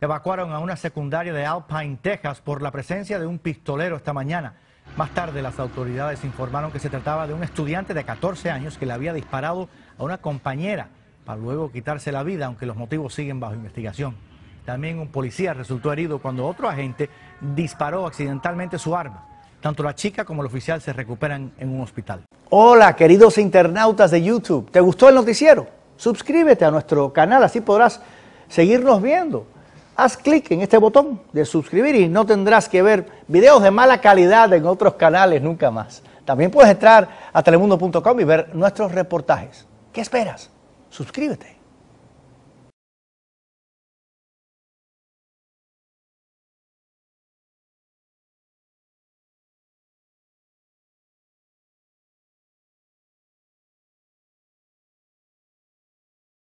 Evacuaron a una secundaria de Alpine, Texas, por la presencia de un pistolero esta mañana. Más tarde, las autoridades informaron que se trataba de un estudiante de 14 años que le había disparado a una compañera para luego quitarse la vida, aunque los motivos siguen bajo investigación. También un policía resultó herido cuando otro agente disparó accidentalmente su arma. Tanto la chica como el oficial se recuperan en un hospital. Hola, queridos internautas de YouTube. ¿Te gustó el noticiero? Suscríbete a nuestro canal, así podrás seguirnos viendo. Haz clic en este botón de suscribir y no tendrás que ver videos de mala calidad en otros canales nunca más. También puedes entrar a telemundo.com y ver nuestros reportajes. ¿Qué esperas? Suscríbete.